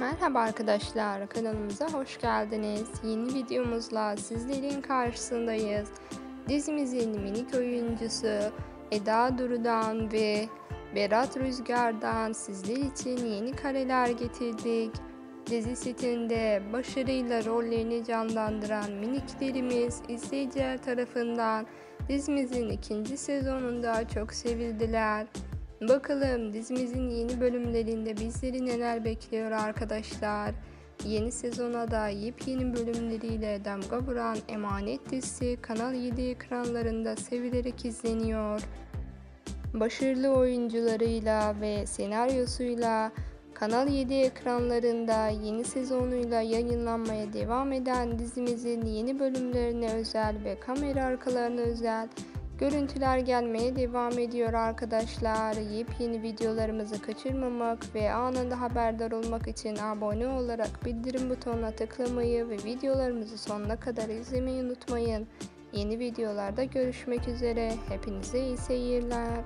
Merhaba arkadaşlar, kanalımıza hoş geldiniz. Yeni videomuzla sizlerin karşısındayız. Dizimizin minik oyuncusu Eda Duru'dan ve Berat Rüzgar'dan sizler için yeni kareler getirdik. Dizi setinde başarıyla rollerini canlandıran miniklerimiz izleyiciler tarafından dizimizin ikinci sezonunda çok sevildiler. Bakalım dizimizin yeni bölümlerinde bizleri neler bekliyor arkadaşlar. Yeni sezona da yepyeni bölümleriyle damga vuran Emanet dizisi Kanal 7 ekranlarında sevilerek izleniyor. Başarılı oyuncularıyla ve senaryosuyla Kanal 7 ekranlarında yeni sezonuyla yayınlanmaya devam eden dizimizin yeni bölümlerine özel ve kamera arkalarına özel Görüntüler gelmeye devam ediyor arkadaşlar. Yepyeni videolarımızı kaçırmamak ve anında haberdar olmak için abone olarak bildirim butonuna tıklamayı ve videolarımızı sonuna kadar izlemeyi unutmayın. Yeni videolarda görüşmek üzere. Hepinize iyi seyirler.